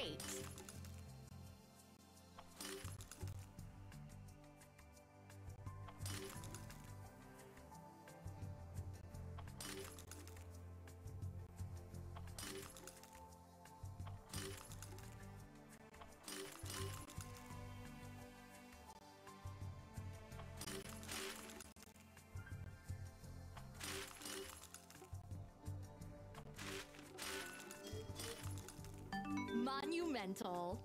great. Monumental.